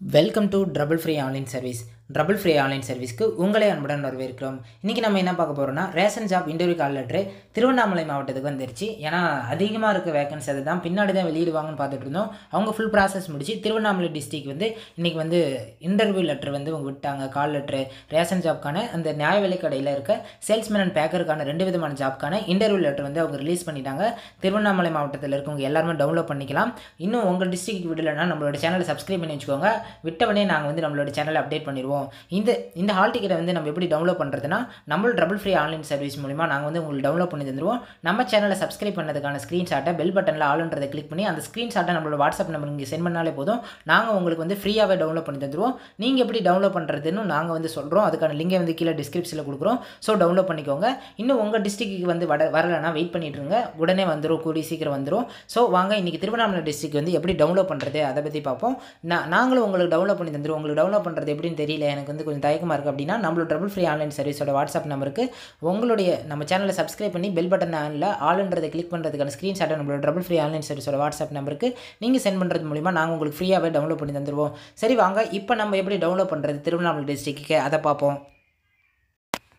Welcome to trouble free online service trouble free online சர்வீஸ்க்கு உங்களை அன்புடன் வரவேற்கிறோம். இன்றைக்கி நம்ம என்ன பார்க்க போகிறோம்னா ration job interview call letter Tiruvannamalai மாவட்டத்துக்கு வந்துருச்சு. ஏன்னா அதிகமாக இருக்க வேகன்சி அது தான் பின்னாடி தான் வெளியிடுவாங்கன்னு பார்த்துட்டு இருந்தோம். அவங்க ஃபுல் ப்ராசஸ் முடிச்சு திருவண்ணாமலை டிஸ்ட்ரிக் வந்து இன்றைக்கி வந்து இன்டர்வியூ லெட்ரு வந்து அவங்க விட்டாங்க. கால் லெட்ரு ரேஷன் ஜாப்க்கான அந்த நியாய விலைக்கடையில் இருக்க சேல்ஸ்மேன் அண்ட் பேக்கருக்கான ரெண்டு விதமான ஜாப்க்கான இன்டர்வியூ லெட்டர் வந்து அவங்க ரிலீஸ் பண்ணிட்டாங்க. திருவண்ணாமலை மாவட்டத்தில் இருக்கவங்க எல்லாருமே டவுன்லோட் பண்ணிக்கலாம். இன்னும் உங்கள் டிஸ்ட்ரிக்ட் விடலைன்னா நம்மளோட சேனலை சப்ஸ்கிரைப் பண்ணி வச்சுக்கோங்க. விட்டவனே நாங்கள் வந்து நம்மளோட சேனலை அப்டேட் பண்ணிடுவோம். இந்த இந்த ஹால் டிக்கெட்டை வந்து நம்ம எப்படி டவுன்லோட் பண்ணுறதுனா நம்மளோட ட்ரபிள் ஃப்ரீ ஆன்லைன் சர்வீஸ் மூலிமா நாங்கள் வந்து உங்களுக்கு டவுன்லோட் பண்ணி தந்துடுவோம் நம்ம சேனலை சப்ஸ்கிரைப் பண்ணதுக்கான ஸ்க்ரீன்ஷாட்டை பெல் பட்டனில் ஆளுன்றதை கிளிக் பண்ணி அந்த ஸ்க்ரீன்ஷாட்டை நம்மளோட வாட்ஸ்அப் நம்பர் இங்கே சென்ட் பண்ணாலே போதும். நாங்கள் உங்களுக்கு வந்து ஃப்ரீயாகவே டவுன்லோட் பண்ணி தந்துடுவோம் நீங்கள் எப்படி டவுன்லோட் பண்ணுறதுன்னு நாங்கள் வந்து சொல்கிறோம் அதுக்கான லிங்கை வந்து கீழே டிஸ்கிரிப்ஷனில் கொடுக்குறோம். ஸோ டவுன்லோட் பண்ணிக்கோங்க. இன்னும் உங்கள் டிஸ்ட்ரிக்ட்டுக்கு வந்து வட வரலைன்னா வெயிட் பண்ணிட்டு இருங்க. உடனே வந்துடும் கூடி சீக்கிரம் வந்துடும் ஸோ வாங்க இன்றைக்கி திருவண்ணாமலை டிஸ்ட்ரிக் வந்து எப்படி டவுன்லோட் பண்ணுறது அதை பற்றி பார்ப்போம். நான் நாங்களும் உங்களுக்கு டவுன்லோட் பண்ணி தந்துடுவோம் உங்களுக்கு டவுன்லோட் பண்ணுறது எப்படின்னு தெரியல. எனக்கு வந்து கொஞ்சம் தயக்கமாக இருக்குது அப்படின்னா நம்மளோட ட்ரபிள் ஃப்ரீ ஆன்லைன் சர்வீஸோட வாட்ஸ்அப் நம்பருக்கு உங்களுடைய நம்ம சேனலை சப்ஸ்கிரைப் பண்ணி பெல் பட்டன் ஆனில் ஆளுன்றதை கிளிக் பண்ணுறதுக்கான ஸ்க்ரீன்ஷாட்டை நம்மளோட ட்ரபிள் ஃப்ரீ ஆன்லைன் சர்வீஸோட வாட்ஸ்அப் நம்பருக்கு நீங்கள் சென்ட் பண்ணுறது மூலிமா நாங்கள் உங்களுக்கு ஃப்ரீயாகவே டவுன்லோட் பண்ணி தந்துடுவோம் சரி வாங்க இப்போ நம்ம எப்படி டவுன்லோட் பண்ணுறது திருவண்ணாமலை டிஸ்ட்ரிக்ட்டுக்கு அதை பார்ப்போம்.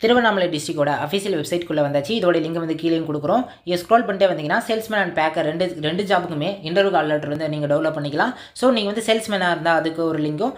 திருவண்ணாமலை டிஸ்ட்ரிக்டோட அஃபிஷியல் வெப்சைட்குள்ளே வந்தாச்சு. இதோட லிங்க் வந்து கீழே கொடுக்குறோம். இங்கே ஸ்க்ரோல் பண்ணிட்டே வந்தீங்கன்னா சேல்ஸ்மேன் அண்ட் பேக்கர் ரெண்டு ரெண்டு ஜாபுக்குமே இன்டர்வியூ கால் லெட்டர் வந்து நீங்கள் டெவலப் பண்ணிக்கலாம். ஸோ நீங்கள் வந்து சேல்ஸ்மேனாக இருந்தால் அதுக்கு ஒரு லிங்கும்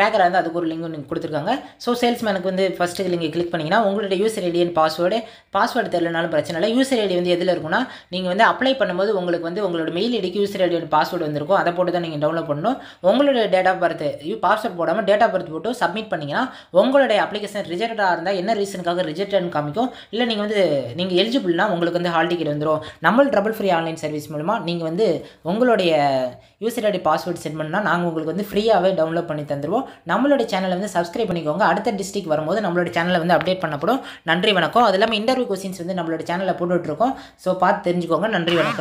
பேக்கராக இருந்தால் அதுக்கு ஒரு லிங்கும் நீங்கள் கொடுத்துருக்காங்க. ஸோ சேல்ஸ்மேனுக்கு வந்து ஃபஸ்ட்டு லிங்கை கிளிக் பண்ணிங்கன்னா உங்களுடைய user ID and password password தெரியலனாலும் பிரச்சனை இல்லை. யூசர் ஐடி வந்து எதில் இருக்குன்னா நீங்கள் வந்து அப்ளை பண்ணும்போது உங்களுக்கு வந்து உங்களோட மெயில் ஐடிக்கு யூசர் ஐடி அண்ட் பாஸ்வேர்டு வந்திருக்கும். அதை போட்டு தான் நீங்கள் டவுன்லோட் பண்ணணும். உங்களுடைய டேட் ஆஃப் பர்த் பாஸ்வேர்ட் போடாமல் டேட் ஆஃப் பர்த் போட்டு சப்மிட் பண்ணிங்கன்னா உங்களுடைய அப்ளிகேஷன் ரிஜெக்டாக இருந்தால் என்ன ரீசன் ரீசனுக்காக ரிஜெக்ட் காமிக்கும். இல்லை நீங்கள் வந்து நீங்கள் எலிஜிபிள்னா உங்களுக்கு வந்து ஹால் டிக்கெட் வந்துடும் நம்ம ட்ரபிள் ஃப்ரீ ஆன்லைன் சர்வீஸ் மூலமாக நீங்கள் வந்து உங்களுடைய யூசர் ஐடி பாஸ்வேர்ட் சென்ட் பண்ணால் நாங்கள் உங்களுக்கு வந்து ஃப்ரீயாகவே டவுன்லோட் பண்ணி தந்துடுவோம் நம்மளோட சேனலை வந்து சப்ஸ்கிரைப் பண்ணிக்கோங்க. அடுத்த டிஸ்ட்ரிக் வரும்போது நம்மளோட சேனலை வந்து அப்டேட் பண்ணப்படும். நன்றி வணக்கம். அது இல்லாமல் இன்டர்வியூ கொஸ்டின்ஸ் வந்து நம்மளோட சேனலில் போட்டுட்ருக்கோம். ஸோ பார்த்து தெரிஞ்சுக்கோங்க. நன்றி வணக்கம்.